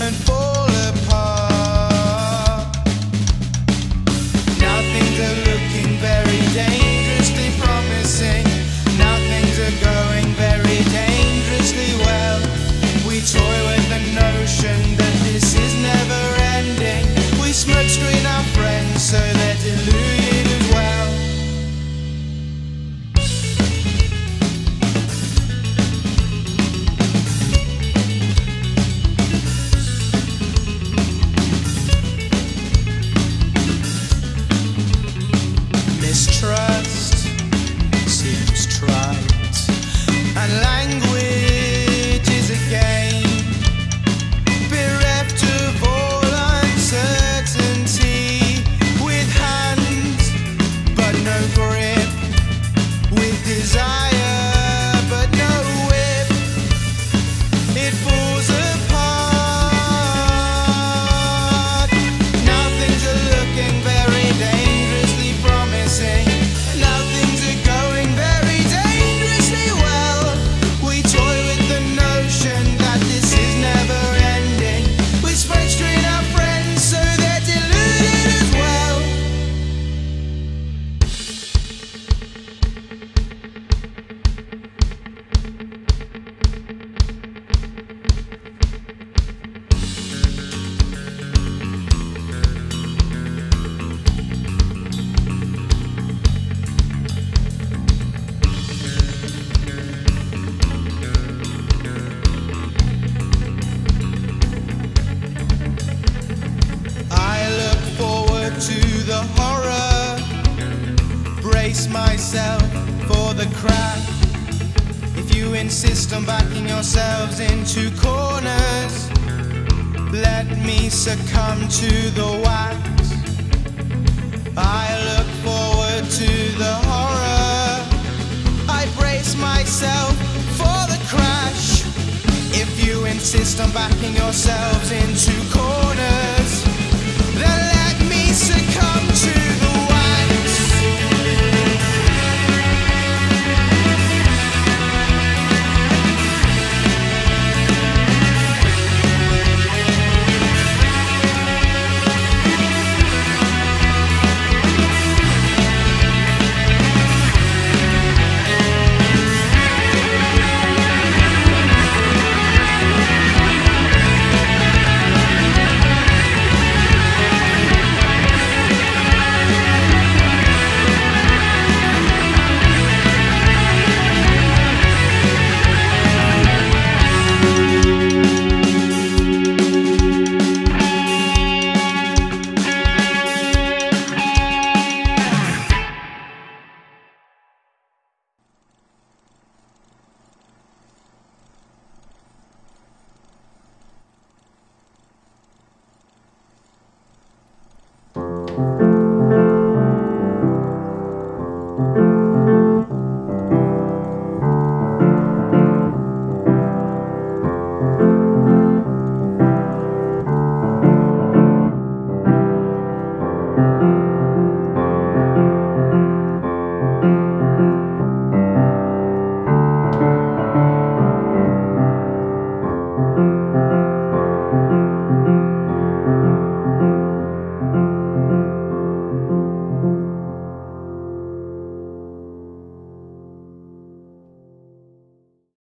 and for for the crash. If you insist on backing yourselves into corners, let me succumb to the wax. I look forward to the horror. I brace myself for the crash. If you insist on backing yourselves into corners.